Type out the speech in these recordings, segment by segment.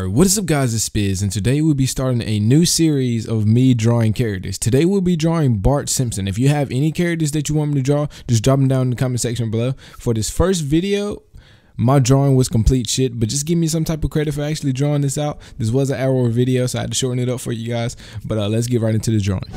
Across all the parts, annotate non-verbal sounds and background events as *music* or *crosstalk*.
Alright, what is up guys, it's Spizz, and today we'll be starting a new series of me drawing characters. Today we'll be drawing Bart Simpson. If you have any characters that you want me to draw, just drop them down in the comment section below. For this first video, my drawing was complete shit, but just give me some type of credit for actually drawing this out. This was an hour video, so I had to shorten it up for you guys, but uh, let's get right into the drawing.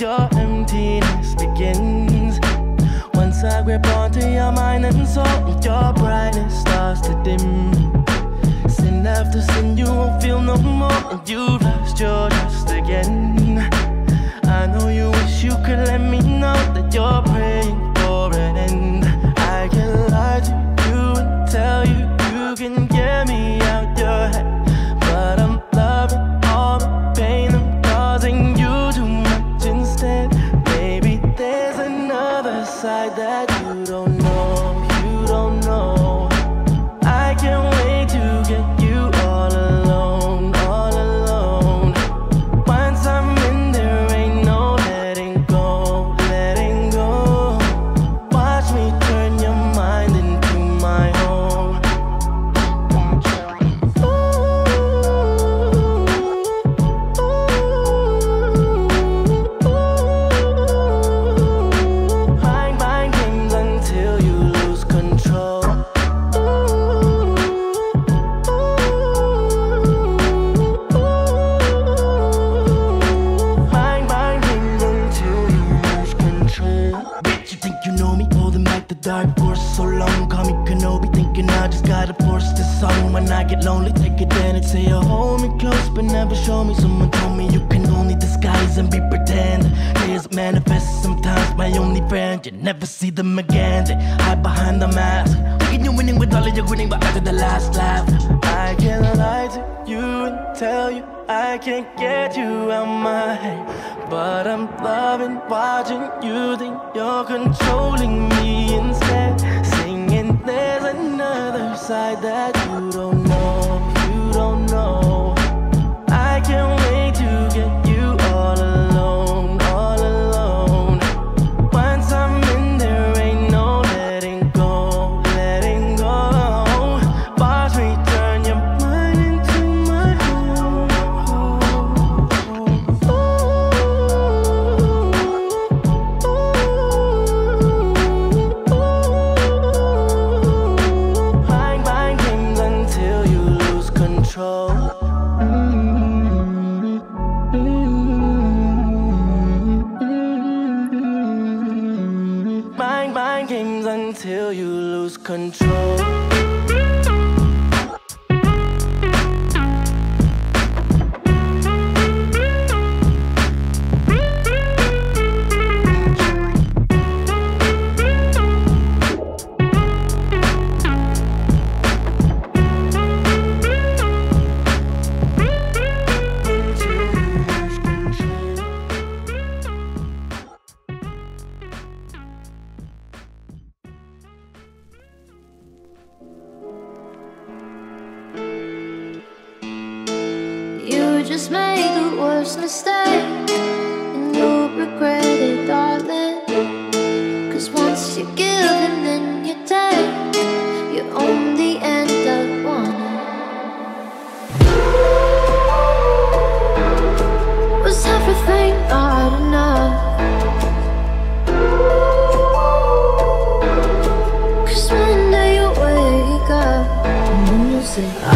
Your emptiness begins. Once I grip onto your mind and soul, your brightness starts to dim. Sin after sin, you won't feel no more, and say you hold me close, but never show me. Someone told me you can only disguise and be pretend. Tears manifest sometimes, my only friend. You never see them again. They hide behind the mask. Thinking you're winning with all of your winning, but after the last laugh, I can't lie to you and tell you I can't get you out my head. But I'm loving watching you think you're controlling me instead. Singing, there's another side that you don't know, Say,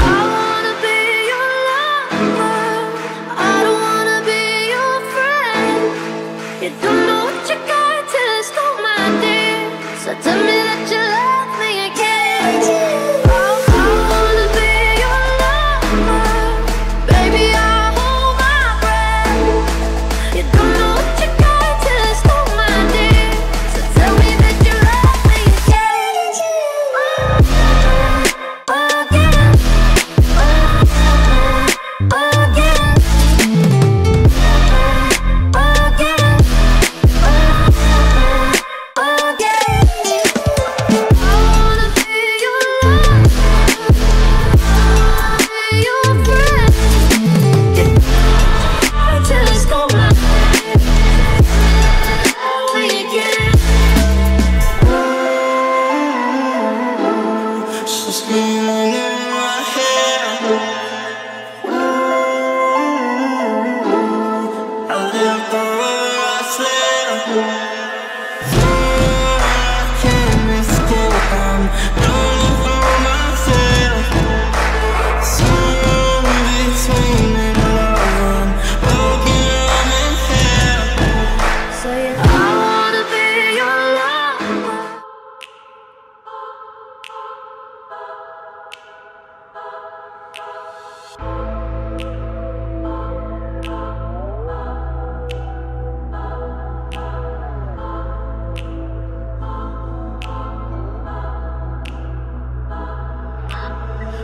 slept. I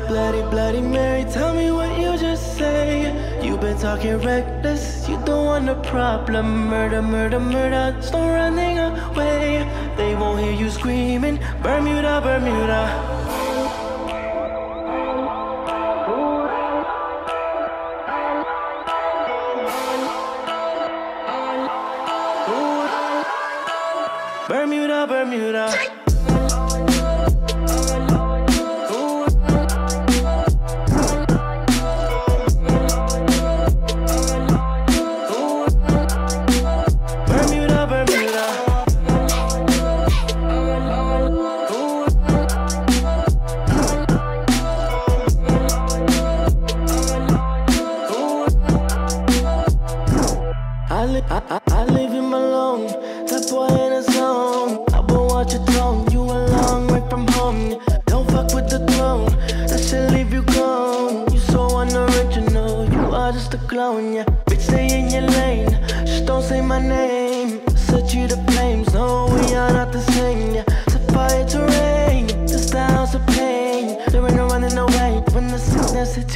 Bloody, bloody Mary, tell me what you just say. You've been talking reckless, you don't want a problem. Murder, murder, murder, start running away. They won't hear you screaming. Bermuda, Bermuda. Bermuda, Bermuda.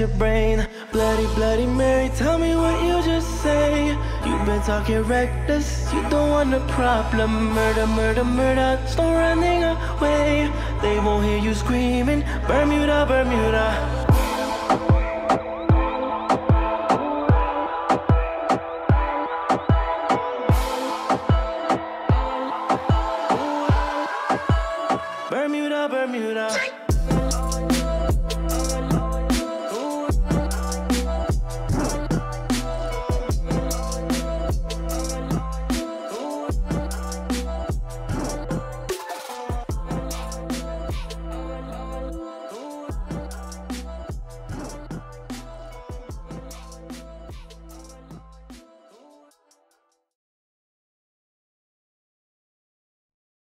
Your brain. Bloody, bloody Mary, tell me what you just say. You've been talking reckless, you don't want a problem. Murder, murder, murder, start running away. They won't hear you screaming. Bermuda, Bermuda.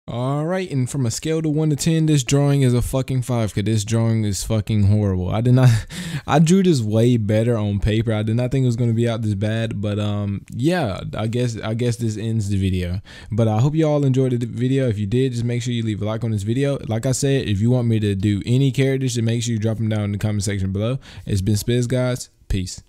All right, and from a scale to one to ten, this drawing is a fucking five. Cause this drawing is fucking horrible. I did not, *laughs* I drew this way better on paper. I did not think it was gonna be out this bad, but um, yeah, I guess I guess this ends the video. But I hope you all enjoyed the video. If you did, just make sure you leave a like on this video. Like I said, if you want me to do any characters, then make sure you drop them down in the comment section below. It's been Spizz, guys. Peace.